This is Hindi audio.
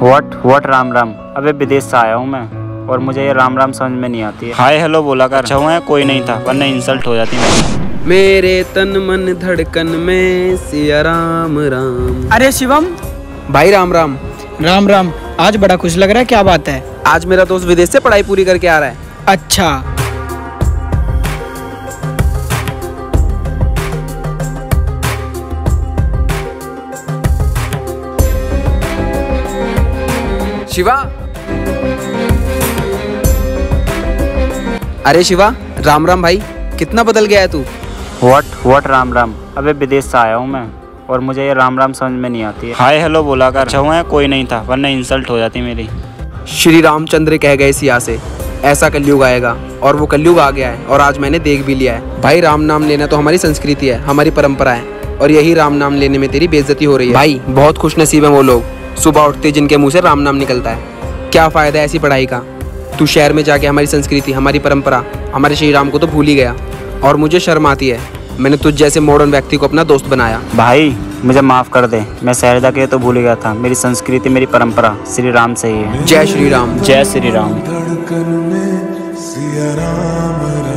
व्हाट व्हाट राम राम अबे विदेश से आया हूँ मैं और मुझे ये राम राम समझ में नहीं आती है। हाय हेलो बोला कर। अच्छा हुआ कोई नहीं था वरना इंसल्ट हो जाती मेरी। मेरे तन मन धड़कन में सिया राम राम। अरे शिवम। भाई राम राम। राम राम आज बड़ा खुश लग रहा है क्या बात है? आज मेरा दोस्त विदेश से पढ़ाई पूरी करके आ रहा है। अच्छा। शिवा? अरे शिवा राम राम भाई कितना बदल गया है तू? What what Ram Ram? अबे विदेश से आया हूँ मैं और मुझे ये राम राम समझ में नहीं आती है। हाय हेलो बोला कर। अच्छा हुआ है कोई नहीं था वरना इंसल्ट हो जाती मेरी। श्री रामचंद्र कह गए सिया से ऐसा कलयुग आएगा और वो कलयुग आ गया है और आज मैंने देख भी लिया है। भाई राम नाम लेना तो हमारी संस्कृति है हमारी परंपरा है और यही राम नाम लेने में तेरी बेइज्जती हो रही है। भाई बहुत खुश नसीब है वो लोग। सुबह उठते जिनके मुँह से राम नाम निकलता है। क्या फ़ायदा है ऐसी पढ़ाई का? तू शहर में जाके हमारी संस्कृति हमारी परंपरा हमारे श्री राम को तो भूल ही गया। और मुझे शर्म आती है मैंने तुझ जैसे मॉडर्न व्यक्ति को अपना दोस्त बनाया। भाई मुझे माफ़ कर दे। मैं शहर जाके तो भूल गया था। मेरी संस्कृति मेरी परंपरा श्री राम से ही है। जय श्री राम। जय श्री राम। धड़कन में सिया राम